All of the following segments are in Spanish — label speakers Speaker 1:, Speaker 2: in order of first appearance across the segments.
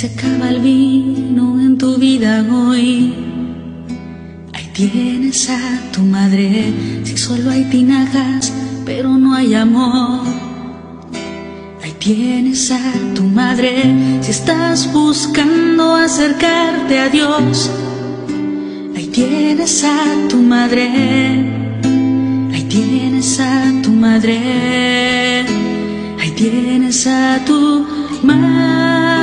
Speaker 1: se acaba el vino en tu vida hoy. Ahí tienes a tu madre, si solo hay tinajas, pero no hay amor. Ahí tienes a tu madre, si estás buscando acercarte a Dios. Ahí tienes a tu madre, ahí tienes a tu madre, ahí tienes a tu madre,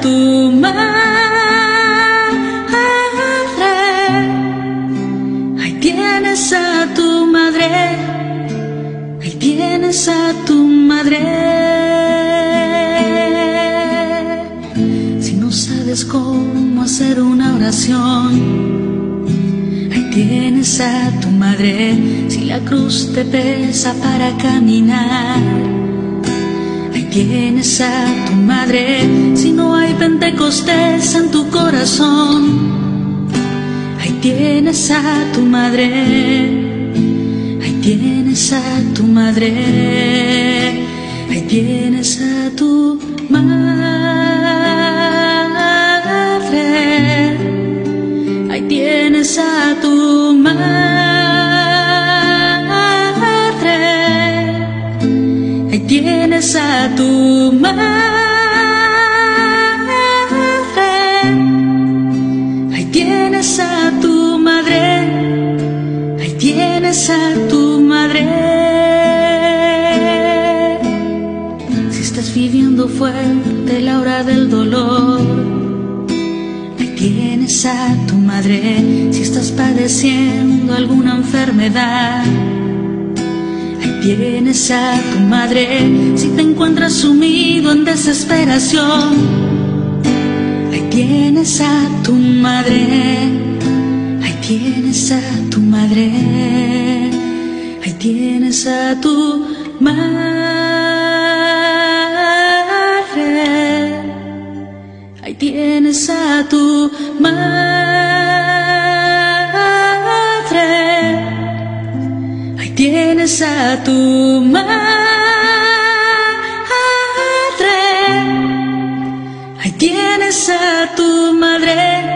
Speaker 1: tu madre, ahí tienes a tu madre, ahí tienes a tu madre. Si no sabes cómo hacer una oración, ahí tienes a tu madre. Si la cruz te pesa para caminar, tienes a tu madre. Si no hay pentecostés en tu corazón, ahí tienes a tu madre. Ahí tienes a tu madre, ahí tienes a tu madre, ahí tienes a tu madre, tienes a tu madre, ahí tienes a tu madre. Ahí tienes a tu madre. Si estás viviendo fuerte la hora del dolor, tienes a tu madre. Si estás padeciendo alguna enfermedad, tienes a tu madre. Si te encuentras sumido en desesperación, ahí tienes a tu madre. Ahí tienes a tu madre, ahí tienes a tu madre, ahí tienes a tu madre, tienes a tu madre, ahí tienes a tu madre.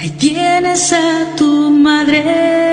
Speaker 1: Ahí tienes a tu madre.